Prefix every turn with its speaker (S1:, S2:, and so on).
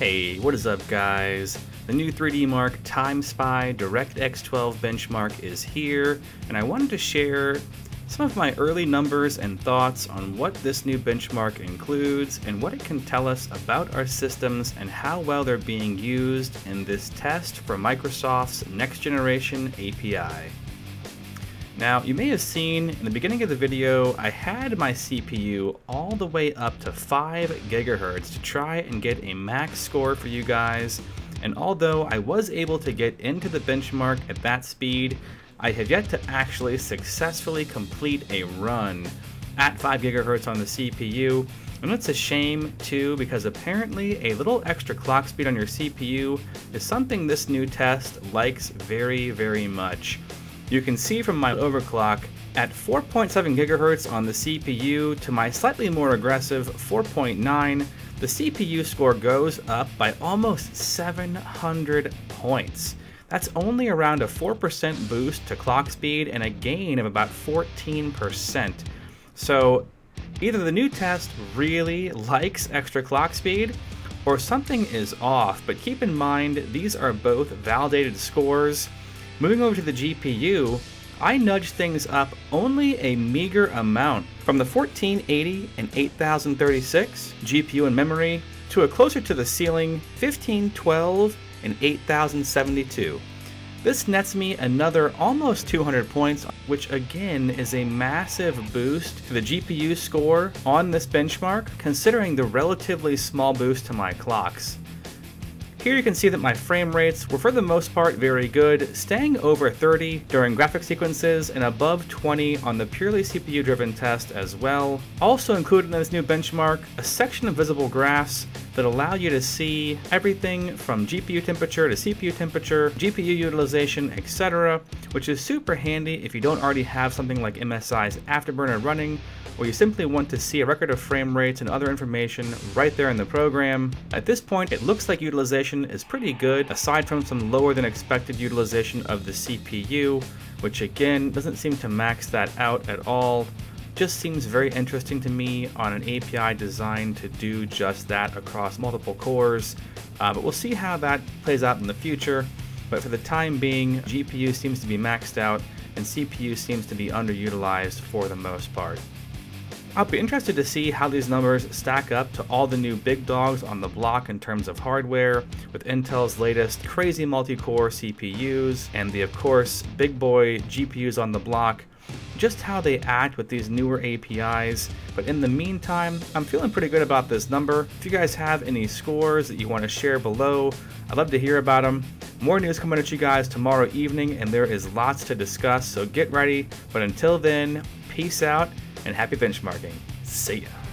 S1: Hey, what is up guys? The new 3D Mark TimeSpy DirectX 12 benchmark is here, and I wanted to share some of my early numbers and thoughts on what this new benchmark includes and what it can tell us about our systems and how well they're being used in this test for Microsoft's next generation API. Now, you may have seen in the beginning of the video, I had my CPU all the way up to 5 gigahertz to try and get a max score for you guys. And although I was able to get into the benchmark at that speed, I have yet to actually successfully complete a run at 5 gigahertz on the CPU. And it's a shame too because apparently a little extra clock speed on your CPU is something this new test likes very, very much. You can see from my overclock at 4.7 gigahertz on the CPU to my slightly more aggressive 4.9, the CPU score goes up by almost 700 points. That's only around a 4% boost to clock speed and a gain of about 14%. So either the new test really likes extra clock speed, or something is off, but keep in mind these are both validated scores Moving over to the GPU, I nudged things up only a meager amount from the 1480 and 8036 GPU and memory to a closer to the ceiling 1512 and 8072. This nets me another almost 200 points, which again is a massive boost to the GPU score on this benchmark, considering the relatively small boost to my clocks. Here you can see that my frame rates were for the most part very good, staying over 30 during graphic sequences and above 20 on the purely CPU driven test as well. Also included in this new benchmark, a section of visible graphs that allow you to see everything from GPU temperature to CPU temperature, GPU utilization, etc., which is super handy if you don't already have something like MSI's Afterburner running or you simply want to see a record of frame rates and other information right there in the program. At this point, it looks like utilization is pretty good, aside from some lower than expected utilization of the CPU, which again, doesn't seem to max that out at all. Just seems very interesting to me on an API designed to do just that across multiple cores, uh, but we'll see how that plays out in the future. But for the time being, GPU seems to be maxed out and CPU seems to be underutilized for the most part. I'll be interested to see how these numbers stack up to all the new big dogs on the block in terms of hardware, with Intel's latest crazy multi-core CPUs, and the of course big boy GPUs on the block, just how they act with these newer APIs. But in the meantime, I'm feeling pretty good about this number. If you guys have any scores that you want to share below, I'd love to hear about them. More news coming at you guys tomorrow evening, and there is lots to discuss, so get ready. But until then, peace out and happy benchmarking. See ya.